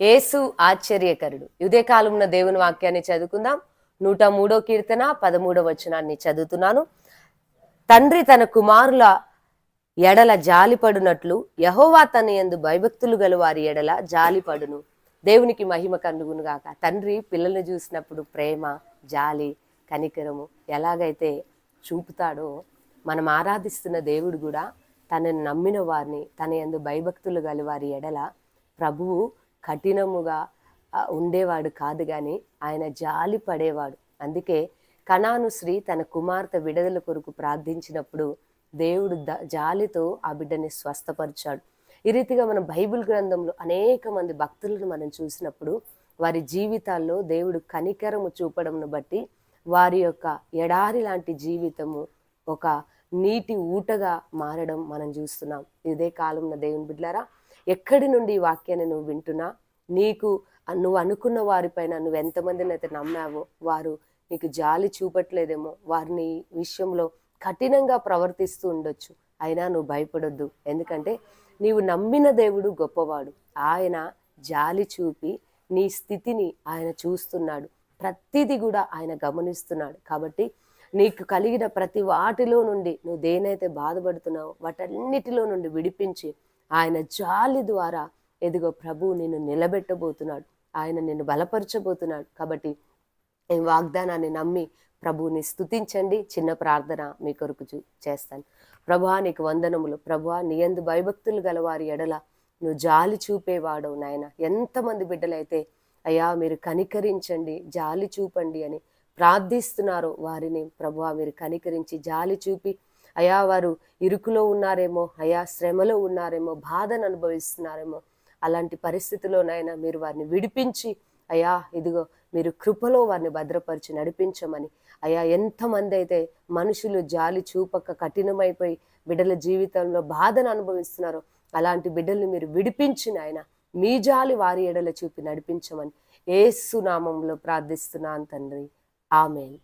యేసు ఆశ్చర్యకరుడు. ఇదే దేవుని వాక్యాన్ని చదువుకుందాం. నూట మూడో కీర్తన పదమూడో వచనాన్ని చదువుతున్నాను. తండ్రి తన కుమారుల ఎడల జాలిపడునట్లు యహోవా తన యందు భయభక్తులు గల వారి ఎడల జాలిపడును. దేవునికి మహిమ కలుగును గాక. తండ్రి పిల్లల్ని చూసినప్పుడు ప్రేమ జాలి కనికరము ఎలాగైతే చూపుతాడో మనం ఆరాధిస్తున్న దేవుడు కూడా తనను నమ్మిన వారిని తన యందు భయభక్తులు గల వారి ఎడల ప్రభువు కఠినముగా ఉండేవాడు కాదు కానీ ఆయన జాలి పడేవాడు. అందుకే కణాను తన కుమార్తె విడుదల కొరకు ప్రార్థించినప్పుడు దేవుడు ద- జాలితో ఆ బిడ్డని స్వస్థపరిచాడు. ఈ రీతిగా మనం బైబిల్ గ్రంథంలో అనేక మంది భక్తులను మనం చూసినప్పుడు వారి జీవితాల్లో దేవుడు కనికరము చూపడంను బట్టి వారి యొక్క ఎడారి లాంటి జీవితము ఒక నీటి ఊటగా మారడం మనం చూస్తున్నాం. ఇదే కాలంలో దేవుని బిడ్లారా ఎక్కడి నుండి ఈ వాక్యాన్ని నువ్వు వింటున్నా? నీకు నువ్వు అనుకున్న వారిపైన నువ్వు ఎంతమందిని అయితే నమ్మావో వారు నీకు జాలి చూపట్లేదేమో వారిని విషయంలో కఠినంగా ప్రవర్తిస్తూ ఉండొచ్చు. అయినా నువ్వు భయపడొద్దు. ఎందుకంటే నీవు నమ్మిన దేవుడు గొప్పవాడు. ఆయన జాలి చూపి నీ స్థితిని ఆయన చూస్తున్నాడు. ప్రతిదీ కూడా ఆయన గమనిస్తున్నాడు. కాబట్టి నీకు కలిగిన ప్రతి వాటిలో నుండి నువ్వు దేనైతే బాధపడుతున్నావో వాటన్నిటిలో నుండి విడిపించి ఆయన జాలి ద్వారా ఎదుగో ప్రభువు నిన్ను నిలబెట్టబోతున్నాడు. ఆయన నిన్ను బలపరచబోతున్నాడు. కాబట్టి ఈ వాగ్దానాన్ని నమ్మి ప్రభువుని స్తుతించండి. చిన్న ప్రార్థన మీ కొరకు చూ- చేస్తాను. ప్రభువా నీకు వందనములు. ప్రభువా నీ యందు భయభక్తులు గలవారి ఎడల నువ్వు జాలి చూపేవాడవు నాయన. ఎంతమంది బిడ్డలైతే అయ్యా మీరు కనికరించండి జాలి చూపండి అని ప్రార్థిస్తున్నారో వారిని. ప్రభువా మీరు కనికరించి జాలి చూపి అయా వారు ఇరుకులో ఉన్నారేమో అయా శ్రమలో ఉన్నారేమో బాధను అనుభవిస్తున్నారేమో అలాంటి పరిస్థితిలోనైనా మీరు వారిని విడిపించి అయ్యా ఇదిగో మీరు కృపలో వారిని భద్రపరిచి నడిపించమని. అయ్యా ఎంతమంది అయితే మనుషులు జాలి చూపక కఠినమైపోయి బిడ్డల జీవితంలో బాధను అనుభవిస్తున్నారో అలాంటి బిడ్డల్ని మీరు విడిపించిన ఆయన మీ జాలి వారి ఎడల చూపి నడిపించమని ఏసునామంలో ప్రార్థిస్తున్నాను తండ్రి. ఆమెన్.